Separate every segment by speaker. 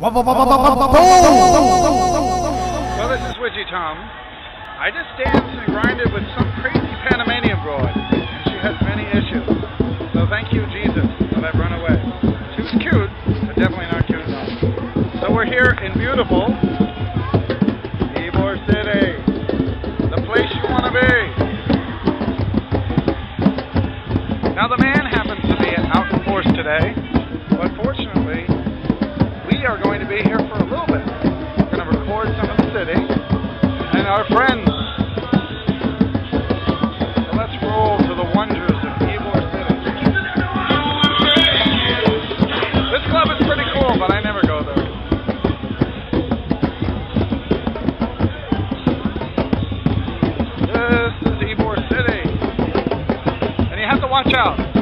Speaker 1: Well, this is Witchy Tom. I just danced and grinded with some crazy Panamanian broad, and she has many issues. So thank you, Jesus, that I've run away. She was cute, but definitely not cute enough. So we're here in beautiful be here for a little bit. We're going to record some of the city and our friends. So let's roll to the wonders of Ybor City. This club is pretty cool, but I never go there. This is Ybor City. And you have to watch out.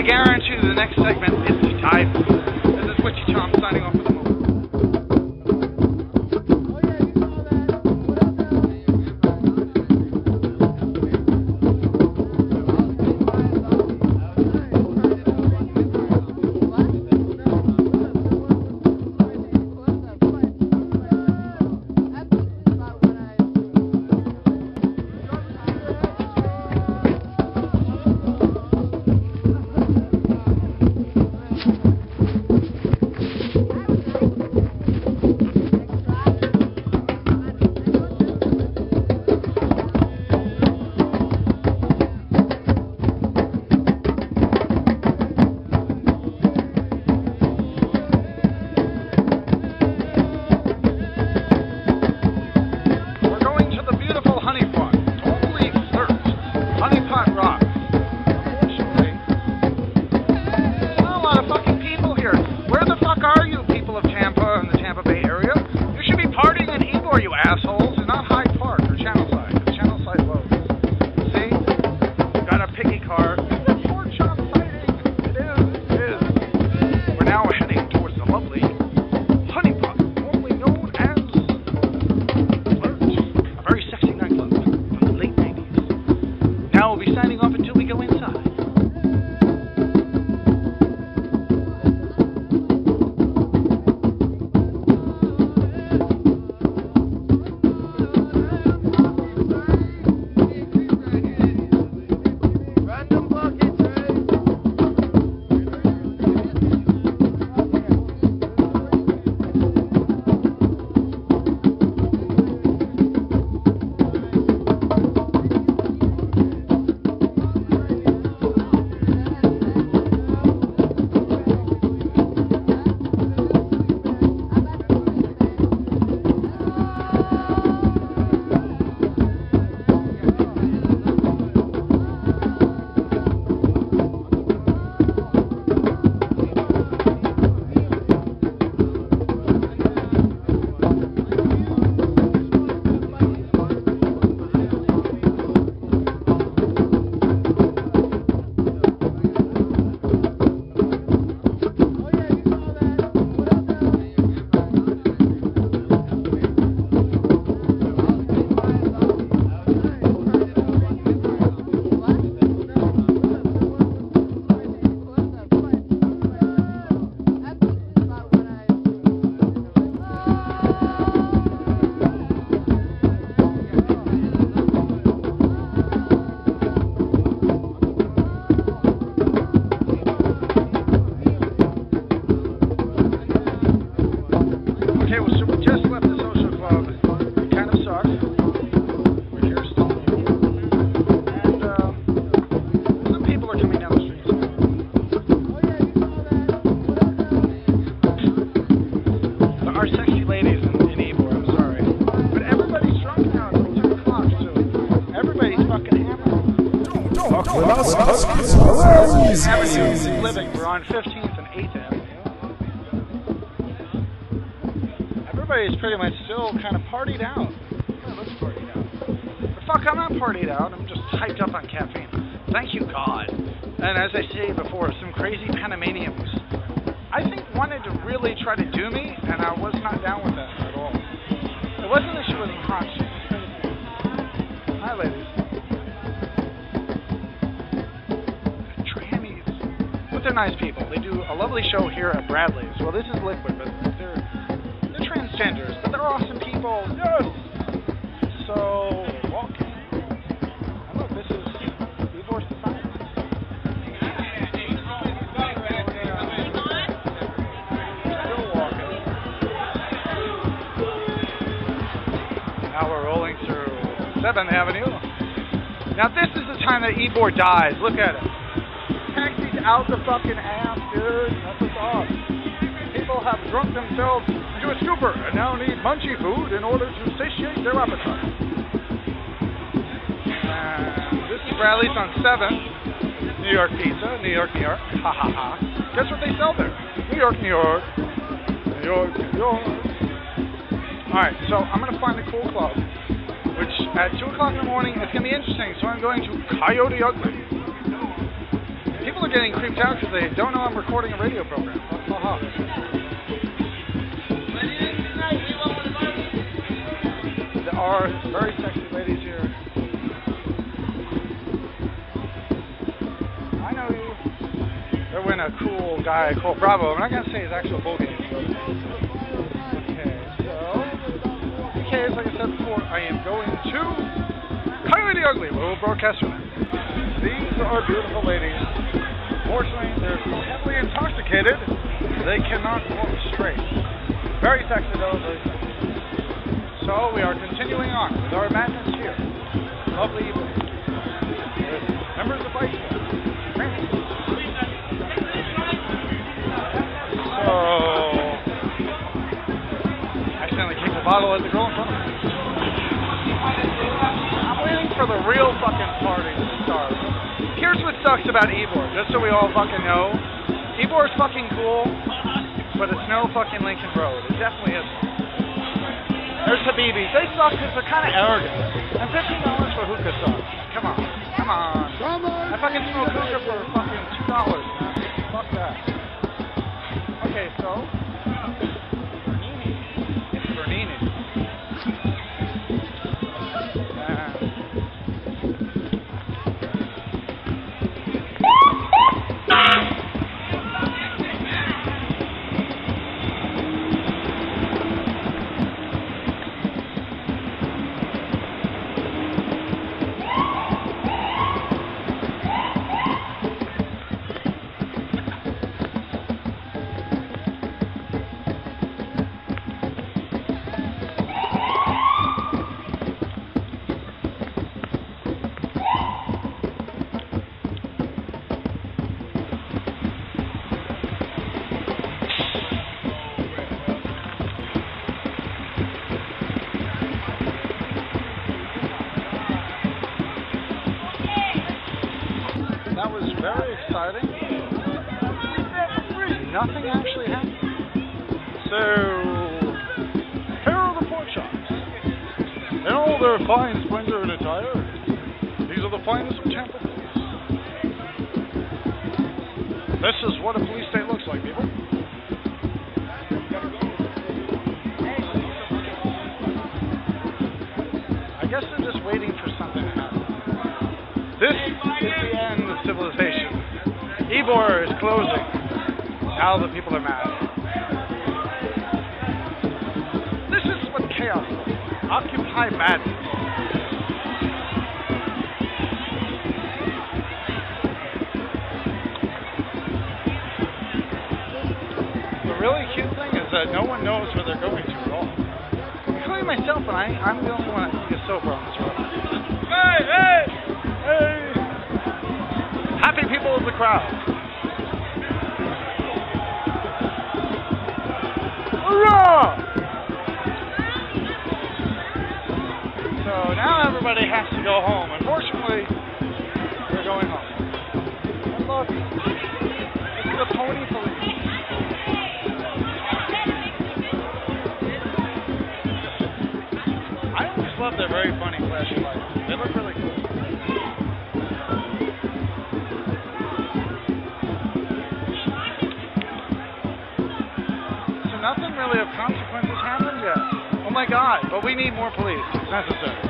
Speaker 1: I guarantee you the next segment is on 15th and 8th Avenue. Everybody's pretty much still kind of partied out. Yeah, out. But fuck, I'm not partied out. I'm just hyped up on caffeine. Thank you, God. And as I say before, some crazy Panamanians, I think, wanted to really try to do me, and I was not down with that at all. It wasn't that she wasn't hot. Hi, ladies. But they're nice people. They do a lovely show here at Bradley's. Well, this is Liquid, but they're they're transgenders, but they're awesome people. Yes. So walking. Look, this is Divorce Society. Still walking. Now we're rolling through 7th Avenue. Now this is the time that Ybor dies. Look at it. Out the fucking ass, dude. That's what's up. People have drunk themselves into a stupor and now need munchy food in order to satiate their appetite. And this is Bradley's on 7th. New York pizza, New York, New York. Ha ha ha. Guess what they sell there? New York, New York. New York, New York. Alright, so I'm going to find a cool club, which at 2 o'clock in the morning is going to be interesting. So I'm going to Coyote Ugly. People are getting creeped out because they don't know I'm recording a radio program. There are very sexy ladies here. I know you. They're with a cool guy called Bravo. I'm not going to say his actual full name. Okay, so. Okay, like I said before, I am going to Coyote Ugly. We'll broadcast from. These are beautiful ladies. Fortunately, they're so heavily intoxicated, they cannot walk straight. Very sexy though, very sexy. So we are continuing on with our madness here. Lovely evening. Members of Vice So, accidentally kicked a bottle at the girl in front of me. Waiting for the real fucking party to start. Here's what sucks about Ybor, just so we all fucking know. Ybor's fucking cool, but it's no fucking Lincoln Road. It definitely isn't. There's Habibis. They suck because they're kind of arrogant. And fifteen dollars for hookah sucks. Come on, come on.
Speaker 2: Come on.
Speaker 1: I fucking smoke hookah for fucking two dollars, man. Fuck that. Okay, so Ybor is closing. Now the people are mad. This is what chaos is. Occupy madness. The really cute thing is that no one knows where they're going to at all. Including myself, and I, I'm the only one that gets sober on this road. Hey, hey! Hey! Happy people of the crowd. everybody has to go home. Unfortunately, they're going home. And look, it's the pony police. I always love their very funny flashing lights. They look really cool. So nothing really of consequences happened yet. Oh my god, but we need more police. It's necessary.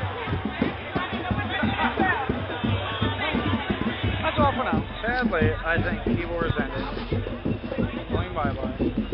Speaker 1: Sadly, I think Ybor is ended. Going bye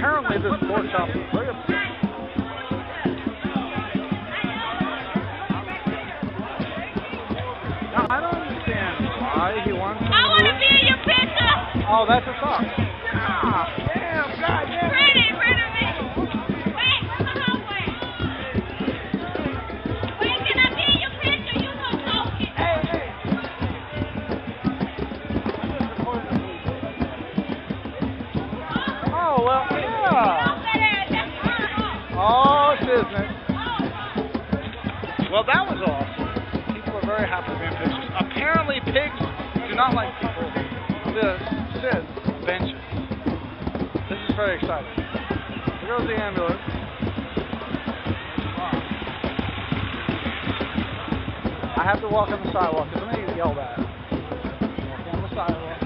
Speaker 1: Apparently this pork chop is very upset. Now, I don't understand why he wants to
Speaker 3: I want to be in your picture.
Speaker 1: Oh, that's a song. Well, that was awesome. People are very happy to be in pictures. Apparently, pigs do not like people to sit benches. This is very exciting. Here goes the ambulance. I have to walk on the sidewalk because I'm going to yelled at. Walk on the sidewalk.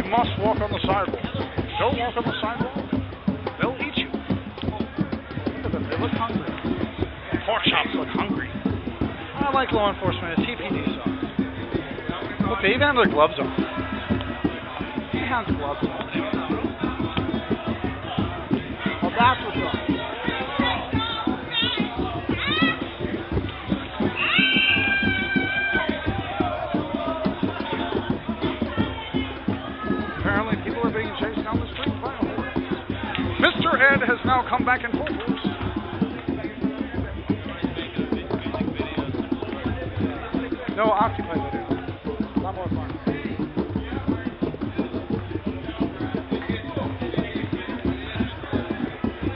Speaker 1: You must walk on the sidewalk. Don't walk on the sidewalk. They'll eat you. Look at them. They look hungry. Pork chops look hungry. I like law enforcement. It's TPD sucks. Look, they even have their gloves on. He has gloves on. Well, that's what's up. Apparently, people are being chased down the street by a horse. Mr. Ed has now come back in full force. No, Occupy video. A lot more fun.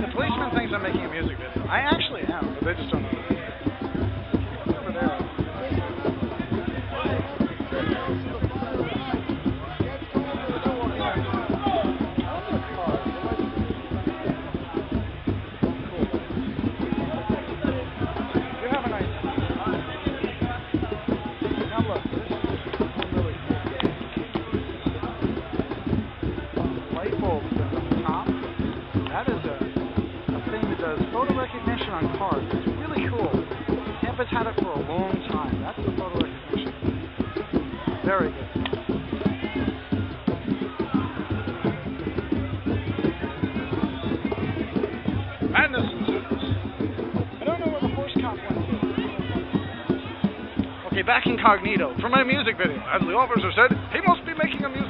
Speaker 1: The policeman thinks I'm making a music video. I actually am, but they just don't know. there for a long time. That's the photo recognition. Very good. okay back incognito for my music video, as the officer said he must be making a music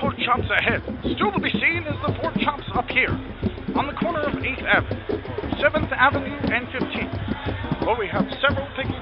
Speaker 1: pork chops ahead. Still to be seen is the pork chops up here, on the corner of 8th Avenue, 7th Avenue, and 15th, where we have several picky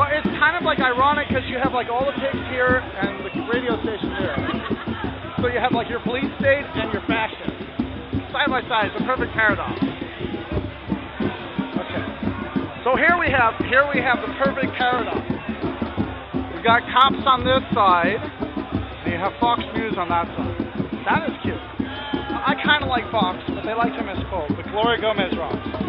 Speaker 1: But it's kind of like ironic because you have like all the pigs here and the radio station there. So you have like your police state and your fascist side by side. It's a perfect paradox. Okay. So here we have here we have the perfect paradox. We got cops on this side. And you have Fox News on that side. That is cute. I kind of like Fox, but they like to misquote. But Gloria Gomez rocks.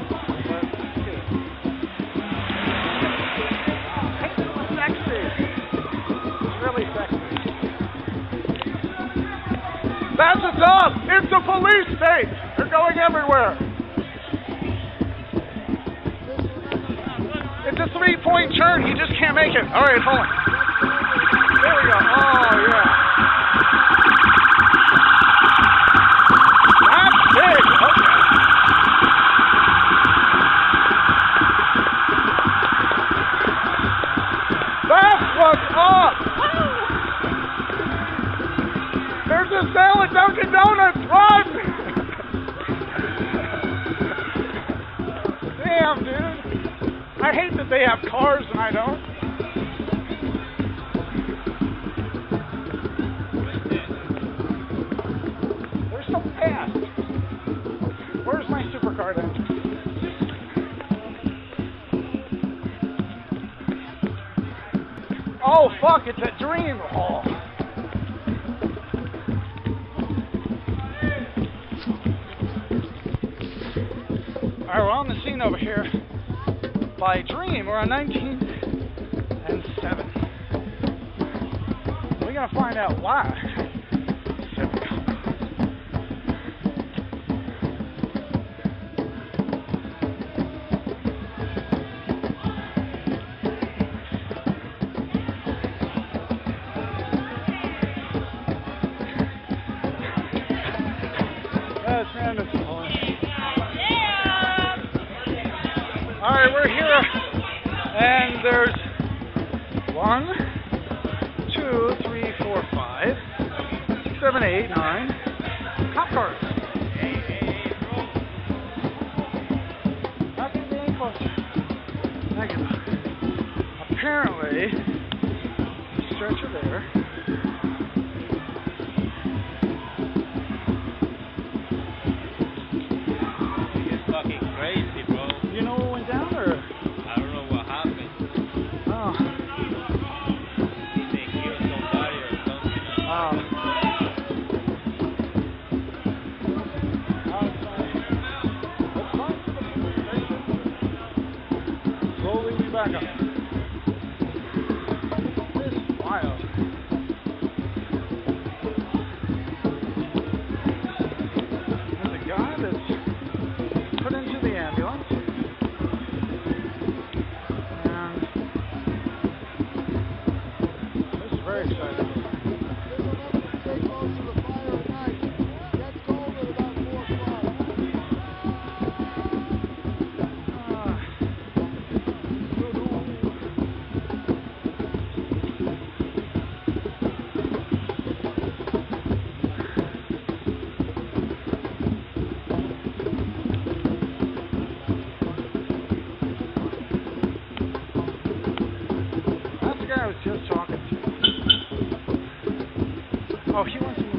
Speaker 1: That's a dub. It's a police state. They're going everywhere. It's a three-point turn. He just can't make it. All right, hold on. Oh fuck! It's a dream. Oh. All right, we're on the scene over here by Dream. We're on 19th and 7th. We're gonna find out why. One, two, three, four, five, seven, eight, nine cop cars. Not getting any closer. Apparently, stretcher there. Talking to. Oh, he wants to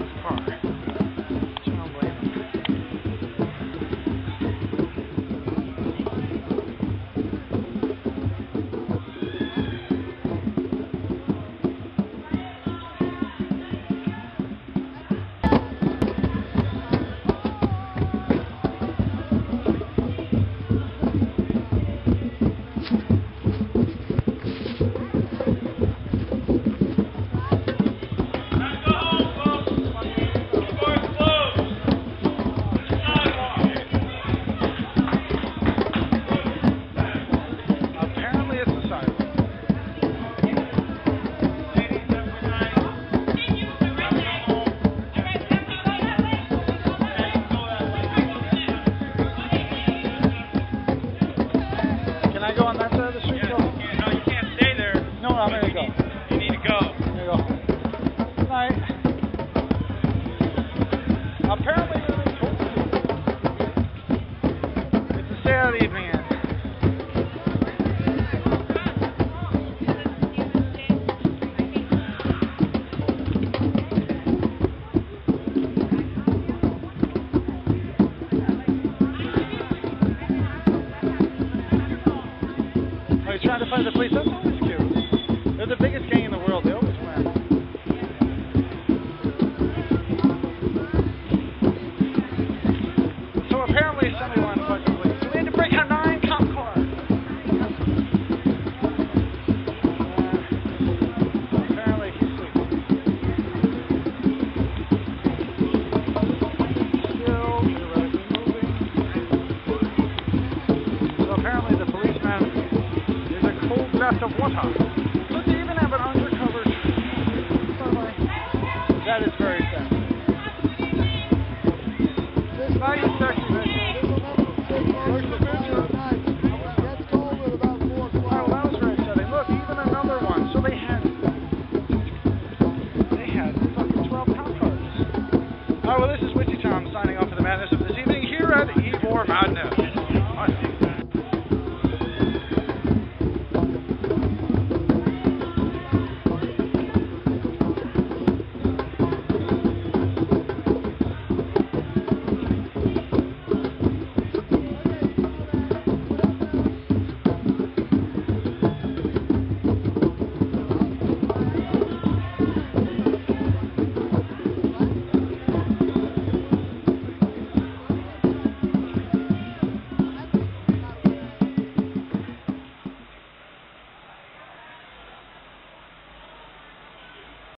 Speaker 1: right, well, this is Witchy Tom signing off